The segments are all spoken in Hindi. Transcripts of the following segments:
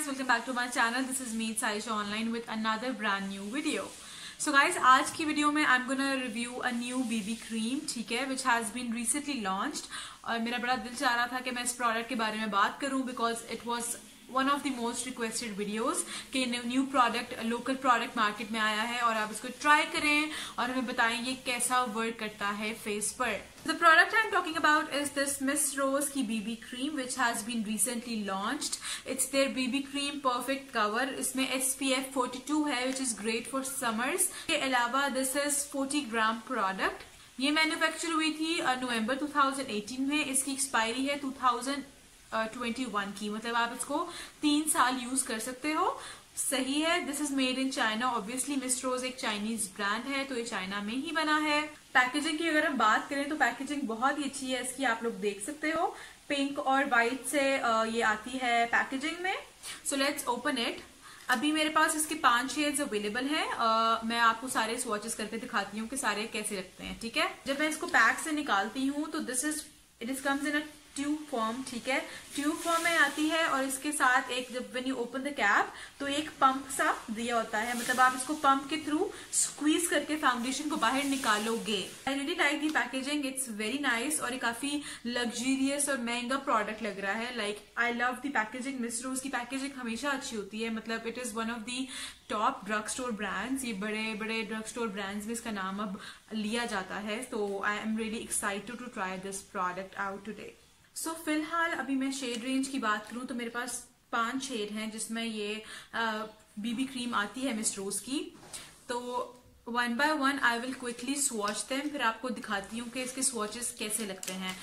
Guys welcome back to my channel this is meet Saisha online with another brand new video so guys आज की वीडियो में I am gonna review a new BB cream ठीक है which has been recently launch और मेरा बड़ा दिल चाह रहा था कि मैं इस प्रोडक्ट के बारे में बात करूँ because it was one of the most requested videos कि new product local product market में आया है और आप इसको ट्राई करें और हमें बताएँ ये कैसा वर्क करता है फेस पर। The product I am talking about is this Miss Rose की BB cream which has been recently launched it's their BB cream perfect cover इसमें S P F forty two है which is great for summers के अलावा this is forty gram product ये मैन्युफैक्चर हुई थी नवंबर uh, 2018 में. इसकी एक्सपायरी है 2000 ट्वेंटी वन की। मतलब आप इसको तीन साल यूज़ कर सकते हो। सही है this is made in China obviously Miss Rose एक चाइनीज़ ब्रांड है तो ये चाइना में ही बना है। पैकेजिंग की अगर हम बात करें तो पैकेजिंग बहुत ही अच्छी है, इसकी आप लोग देख सकते हो। पिंक और व्हाइट से ये आती है पैकेजिंग में। सो लेट्स ओपन इट अभी मेरे पास इसके पाँच शेड्स अवेलेबल हैं। मैं आपको सारे स्वॉचेस करके दिखाती हूँ कि सारे कैसे लगते हैं, ठीक है? जब मैं इसको पैक से निकालती हूँ तो this is it is comes in a tube form ठीक है? ट्यूब फॉर्म में आती है और इसके साथ एक जब when you open the cap तो एक पंप सा दिया होता है। मतलब आप इसको पंप के थ्रू स्क्वीज करके फाउंडेशन को बाहर निकालोगे। I really like the packaging it's very nice और ये काफ़ी लग्जरियस और महँगा प्रोडक्ट लग रहा है। Like I love the packaging Miss Rose की पैकेजिंग हमेशा अच्छी होती है। मतलब it is one of the top drug store brands ये बड़े बड़े ड्रग स्टोर ब्रांड्स में इसका नाम अब लिया जाता है। तो I am really excited to try this product out today so so, फ़िलहाल अभी मैं शेड रेंज की बात करूँ तो मेरे पास पाँच शेड हैं जिसमें ये बीबी क्रीम आती है मिस रोज की। तो one by one I will quickly swatch them फिर आपको दिखाती हूँ कि इसके स्वॉचेस कैसे लगते हैं।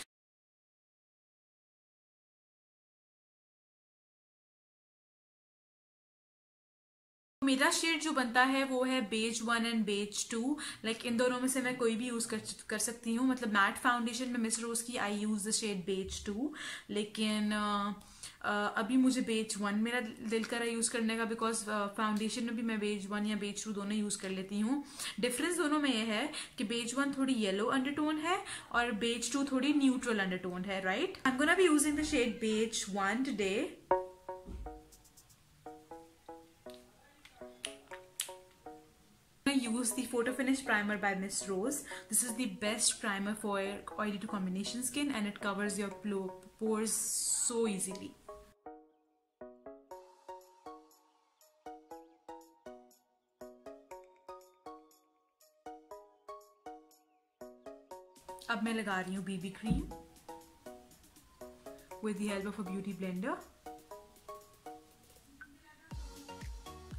मेरा शेड जो बनता है वो है beige one and beige two like इन दोनों में से मैं कोई भी यूज़ कर, कर सकती हूँ। मतलब मैट फाउंडेशन में मिस रोज की I use the shade beige two लेकिन uh, अभी मुझे बेज वन मेरा दिल करा यूज़ करने का बिकॉज़ फाउंडेशन uh, में भी मैं बेज वन या बेज टू दोनों यूज़ कर लेती हूँ। डिफरेंस दोनों में ये है कि बेज वन थोड़ी येलो अंडरटोन है और बेज टू थोड़ी न्यूट्रल अंडरटोन है right I am gonna be using the shade beige one today use the Photo Finish Primer by Miss Rose. This is the best primer for oily to combination skin and it covers your pores so easily. अब मैं लगा रही हूँ BB cream with the help of a beauty blender.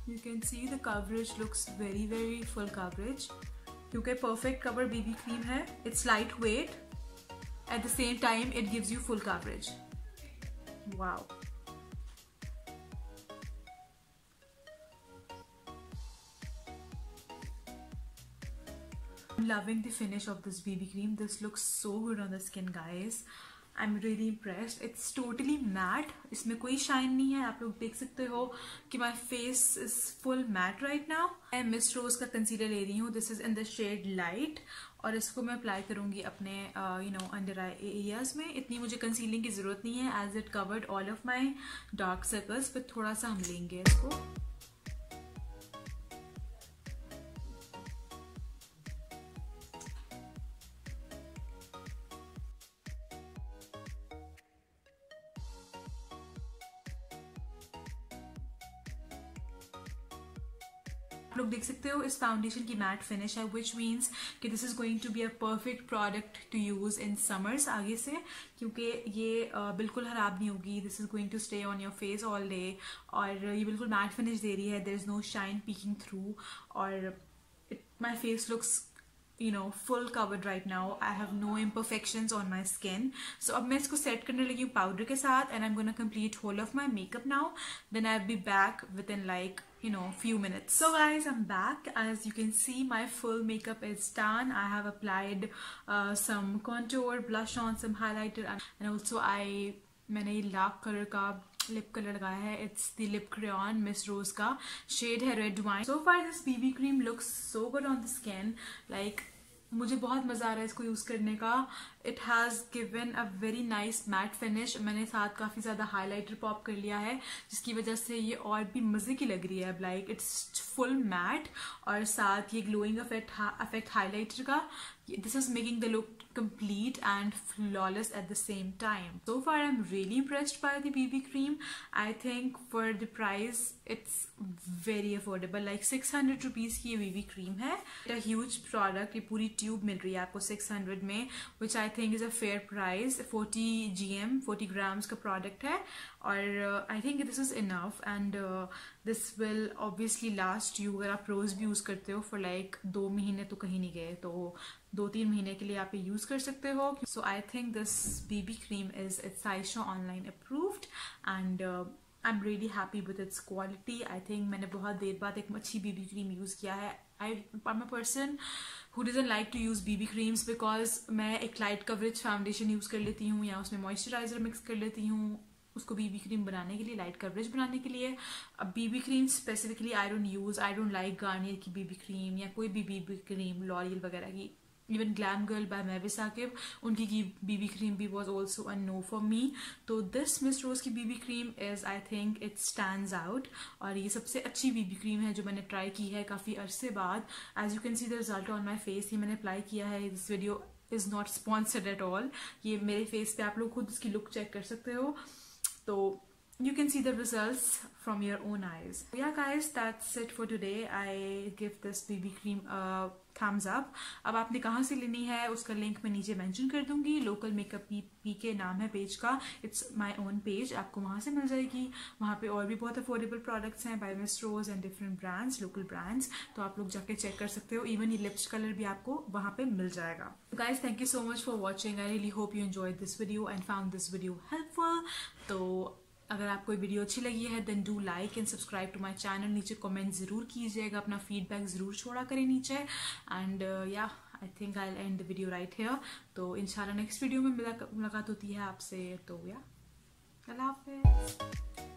you can see the coverage looks very very full coverage क्योंकि perfect cover BB cream है it's lightweight at the same time it gives you full coverage wow I'm loving the finish of this BB cream this looks so good on the skin guys I am really impressed it's totally matte इसमें कोई शाइन नहीं है। आप लोग देख सकते हो कि my face is full matte right now मैं मिस रोज का कंसीलर ले रही हूँ। This is in the shade light और इसको मैं अप्लाई करूँगी अपने you know under eye areas में। इतनी मुझे कंसीलिंग की ज़रूरत नहीं है। As it covered all of my dark circles फिर थोड़ा सा हम लेंगे इसको। लोग देख सकते हो, इस फाउंडेशन की मैट फिनिश है विच मीन्स कि this is going to be a perfect product to use in summers आगे से, क्योंकि ये बिल्कुल खराब नहीं होगी। This is going to stay on your face all day और ये बिल्कुल मैट फिनिश दे रही है। There is no shine peeking through और my face looks you know, full covered right now. I have no imperfections on my skin. So अब मैं इसको set करने लगी हूँ powder के साथ and I and I'm gonna complete whole of my makeup now. Then I'll be back within, like you know few minutes so guys i'm back as you can see my full makeup is done i have applied uh, some contour blush on some highlighter and also i ये लाक कलर का लिप कलर लगाया है it's the lip crayon Miss Rose का शेड है red wine so far this BB cream looks so good on the skin like मुझे बहुत मज़ा आ रहा है इसको यूज़ करने का it has given a very nice matte finish मैंने साथ काफ़ी ज़्यादा हाईलाइटर पॉप कर लिया है, जिसकी वजह से ये और भी मज़े की लग रही है अब लाइक इट्स फुल मैट और साथ ये ग्लोइंग अफेक्ट हाईलाइटर का this is making the look complete and flawless at the same time so far I am really impressed by the BB cream I think for the price it's very affordable like six hundred rupees की ये बीबी क्रीम है. ह्यूज प्रोडक्ट ये पूरी ट्यूब मिल रही है आपको सिक्स हंड्रेड में which I think is a fair price. 40 gm 40 grams का प्रोडक्ट है और I think this is enough and this will obviously last you अगर आप रोज भी यूज़ करते हो फॉर लाइक दो महीने तो कहीं नहीं गए तो दो तीन महीने के लिए आप ये यूज़ कर सकते हो so I think this BB cream is it's Saisha online approved and I am really happy with its quality I think मैंने बहुत देर बाद एक अच्छी बीबी क्रीम यूज़ किया है I a person who doesn't like to use BB creams because मैं एक लाइट कवरेज फाउंडेशन यूज़ कर लेती हूँ या उसमें मॉइस्चराइजर मिक्स कर लेती हूँ, उसको बीबी क्रीम बनाने के लिए लाइट कवरेज बनाने के लिए। अब BB cream specifically I don't use I don't like Garnier की बीबी क्रीम या कोई भी बीबी क्रीम लॉरियल वगैरह की। Even Glam Girl by Mehwish Saqib उनकी की बीबी क्रीम भी was also a no for me तो दिस मिस रोज की BB cream is I think it stand out और ये सबसे अच्छी बीबी क्रीम है जो मैंने ट्राई की है काफ़ी अरसे बाद. As you can see the result on my face ये मैंने अप्लाई किया है. This video is not sponsored at all ये मेरे फेस पे आप लोग खुद इसकी लुक चेक कर सकते हो. So you can see the results from your own eyes. Yeah guys, that's it for today. I give this BB cream a thumbs up. अब आपने कहाँ से लेनी है उसका लिंक मैं नीचे मेंशन कर दूँगी. लोकल मेकअप पी पी के नाम है पेज का. इट्स माय ओन पेज आपको वहाँ से मिल जाएगी. वहाँ पे और भी बहुत अफोर्डेबल प्रोडक्ट्स हैं by Miss Rose and different brands local brands तो आप लोग जाके चेक कर सकते हो. इवन ये लिप्स कलर भी आपको वहाँ पे मिल जाएगा. Guys thank you so much for watching I really hope you enjoy this video and found this video helpful तो अगर आपको वीडियो अच्छी लगी है then do like and subscribe to my channel नीचे कमेंट ज़रूर कीजिएगा, अपना फीडबैक ज़रूर छोड़ा करें नीचे. And yeah I think I end the video right here तो इंशाल्लाह नेक्स्ट वीडियो में मुलाकात होती है आपसे. तो या अल्लाह हाफिज़.